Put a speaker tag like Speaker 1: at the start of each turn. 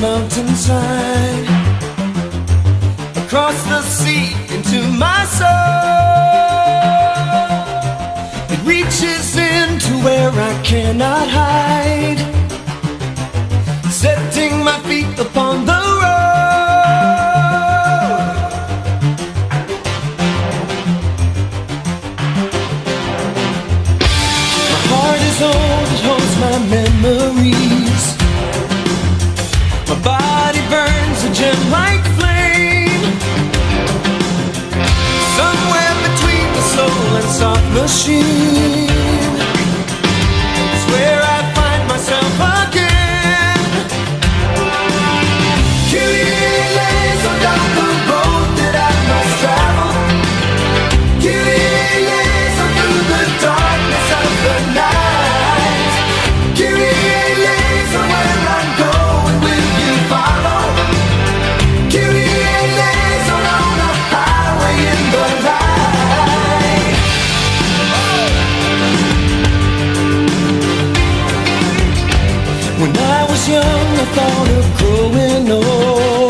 Speaker 1: mountainside, across the sea into my soul. It reaches into where I cannot hide, setting my feet upon the road my memories. My soft young, the thought of growing old.